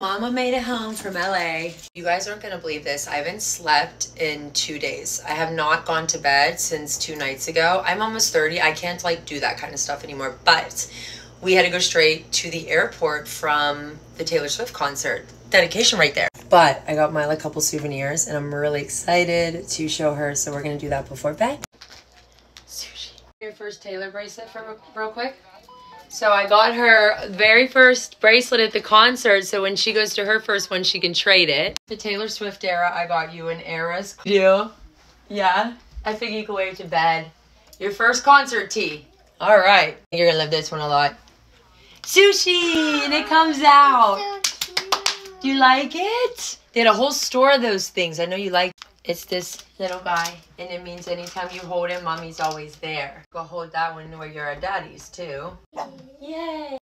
Mama made it home from LA. You guys aren't gonna believe this. I haven't slept in two days. I have not gone to bed since two nights ago. I'm almost 30. I can't like do that kind of stuff anymore. But we had to go straight to the airport from the Taylor Swift concert. Dedication right there. But I got Mila a couple souvenirs and I'm really excited to show her. So we're gonna do that before bed. Sushi. Your first Taylor bracelet for real quick. So I got her very first bracelet at the concert. So when she goes to her first one, she can trade it. The Taylor Swift era, I got you an Eras. You? Yeah? I think you can wear it to bed. Your first concert tee. All right. You're gonna love this one a lot. Sushi! And it comes out. Do you like it? They had a whole store of those things. I know you like it's this little guy, and it means anytime you hold him, mommy's always there. Go hold that one where you're at daddy's, too. Yay!